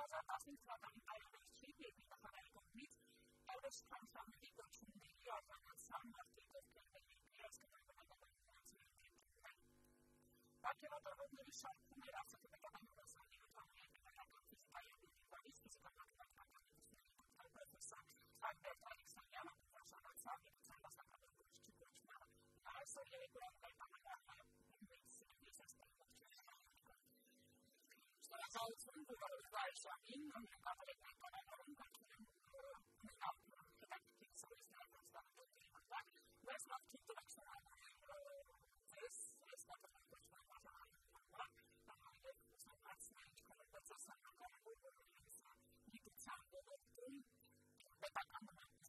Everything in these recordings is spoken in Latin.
Pazartesi sıradan ayrılışı bir daha kompleks, Eros transformeli göçünde yorganın sanmartı göstermeyi biraz kadar kullanılmasını getirdiler. Bakıra durumları şartını rastlıkla kapanılmasını yutanmaya kadar akılsız bayılıyor. Polis psikologlar kapanılmasını yutan profesör Albert Alexander'ın başarı sahibi sayısına kadar görüşçü görüşmeler. Daha sonra yönetimler kapanılmasını la salsa in cui la salsa in non è stata riportata in un Whereas not keep the next one. This is not the language that was on the one. So that's the that's a sign of that. You can sound a little bit, but that kind of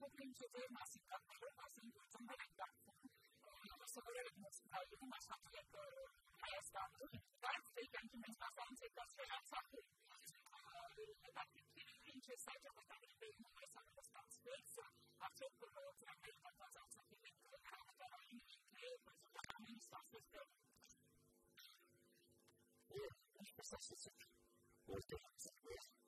looking to do massive campaign, massive somebody like that. Soruların mutluluğu masakları, ayaslandı. Ben de kendimiz bazen tekrar şeyler saklıyorum. Ben de kendimce sadece bu kadar benim hesabımda sansıyorsa, artık bu kadar benim bazen saklıyorum. Ben de benim kendimce sansıyorum. Bu, bu sansıyorum. Bu, bu sansıyorum.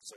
So,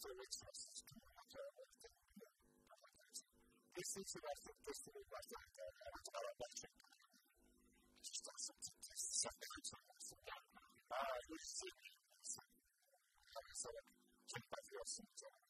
So it's just doing a terrible. This is the rest of the history of Russia and it's about a of It's just also to test something to us about uh, who's sitting in. So, check my field symptoms.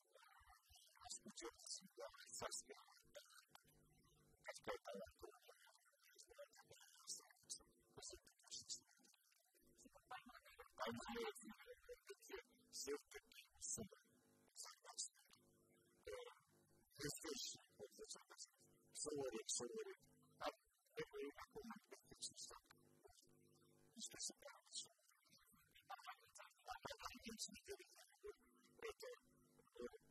de la Thank you.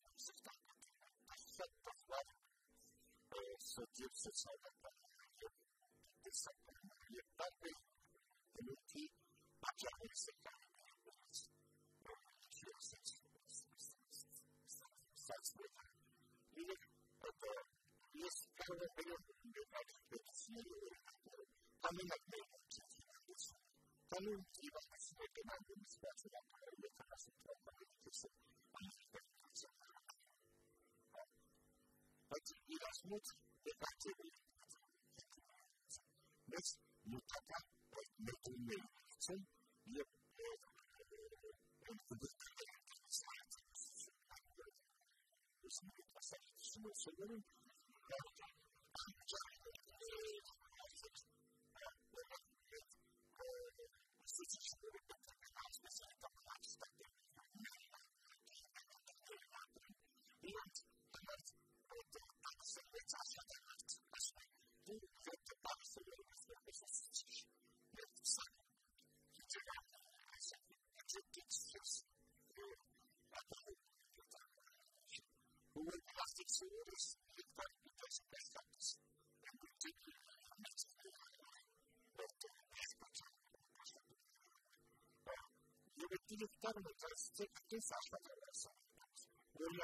that does not also give society a disappointment. That a kind of element of choices. You look at the this kind of video, you might expect to see coming up with a teaching condition. Coming to you by this way, demanding special and very little as a problem, but he has not effectively this Yutaka was making me. So, yep, and the disconnect is not There's no passage, so it's a very series because of the facts, and particularly the message that I but the perspective you would directamente se que esa es la relación. Yo le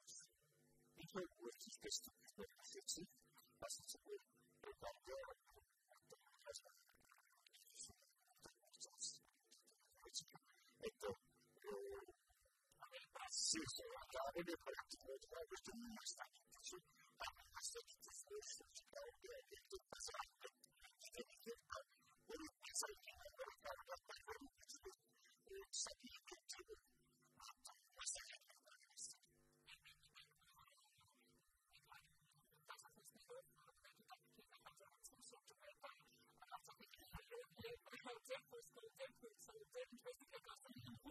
mucho de nuestros pero es, sí, así se puede. El mundo, Ecco, me la chiave del partito è trovare questo mio stato, sì, ma non è stato che fosse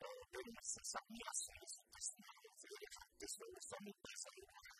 Pero, yo no sé, sabía hacer eso, pues, no, se lo dejé, que solo está muy pesado,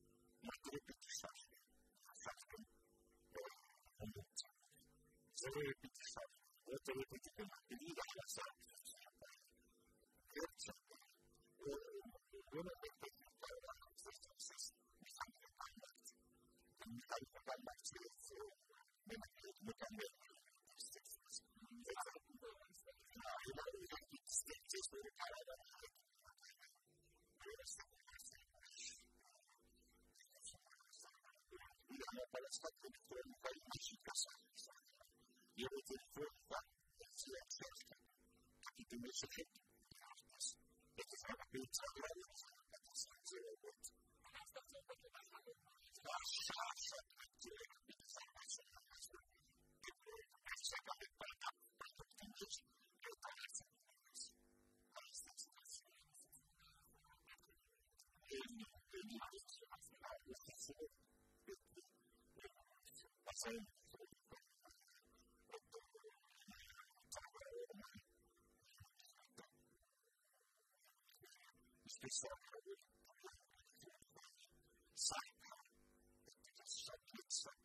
ma dovrebbe fissarsi, fatto con molto. Se dovrebbe fissarsi, lo dovrebbe dire anche lì la stessa Perciò, non è per presentare la nostra stessa, mi fa un palmarci, con un calco palmarci, non è che non cambia la nostra stessa. Perciò, la nostra stessa è una cara da fare. Perciò, Como para estar dentro del cual México se Debe tener cuenta la ciudad que es algo que se habla de los. Thank you. same Thank you.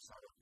sorry.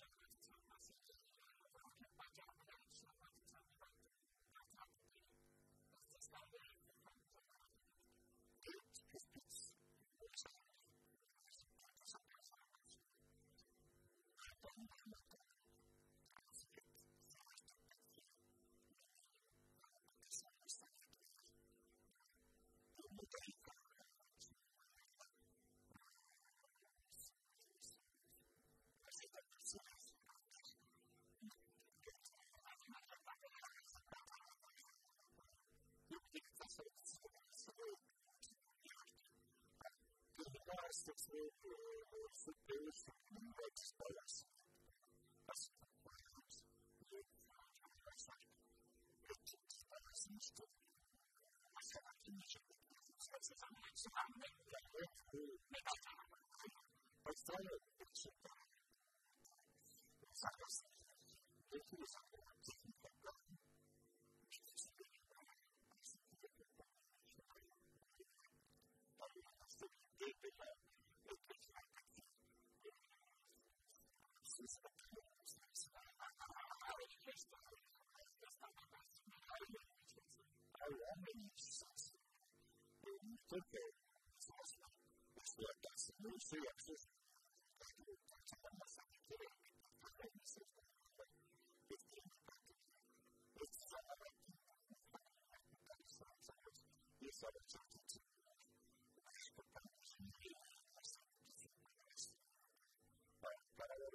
Thank you. fuese solteros en muchas. Así que, por ejemplo, yo soy de en esto. Más que aquí, no sé por qué, si se hace tan bien, se va a ver, ya lo veo, me da tan bien. Pues todo, las horas, yo quiero. только взрослым, если это ну, все я все Thank you.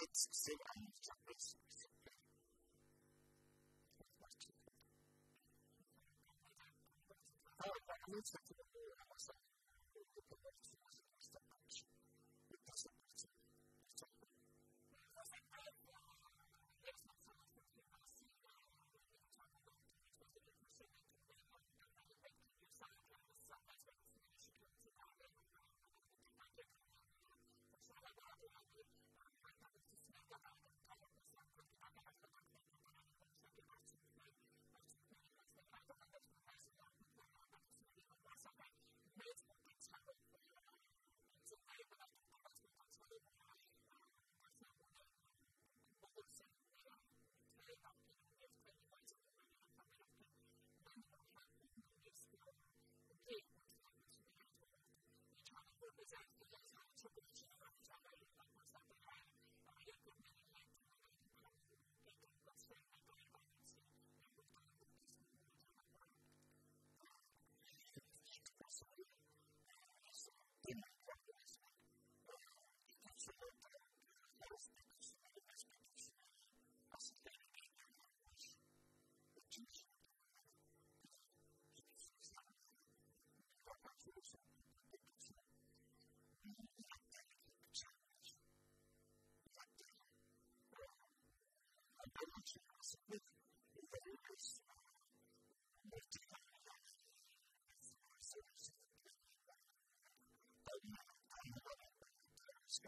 jetzt sind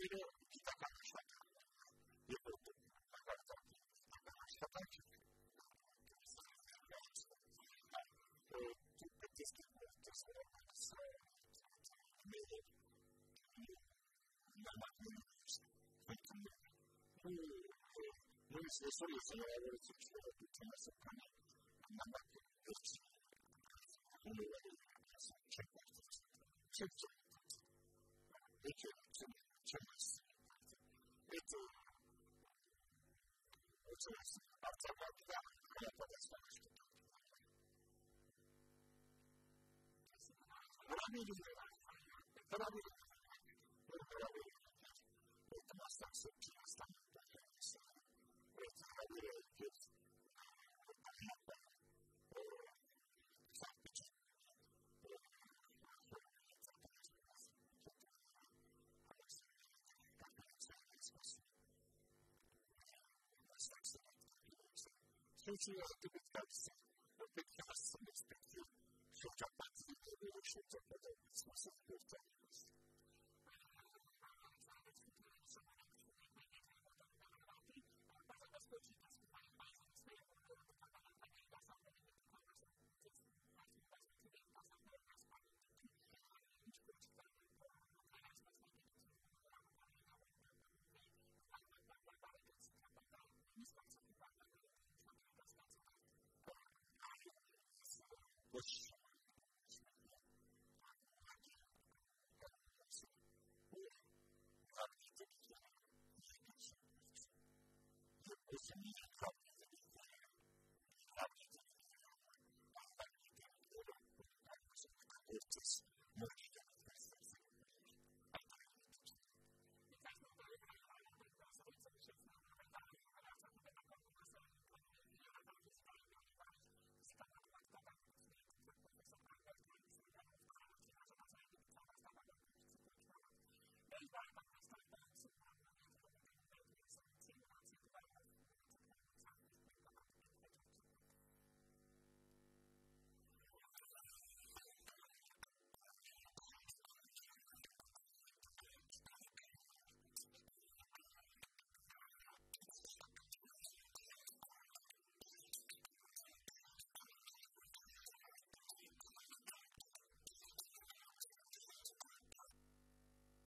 pero quizá cuando está acá, yo creo que la cuarta, la cuarta está tan chica, que está en el caso, que es que no está en el caso, medio, la máquina, es eso, yo solo hago el sexo, lo que tiene ese canal, la máquina, es celis. Et celis partia magica che la potesse conoscere. Ora mi dice, ora mi dice, ora mi dice, et ma sta se ci sta, et ora mi dice, preaching activists have seen to me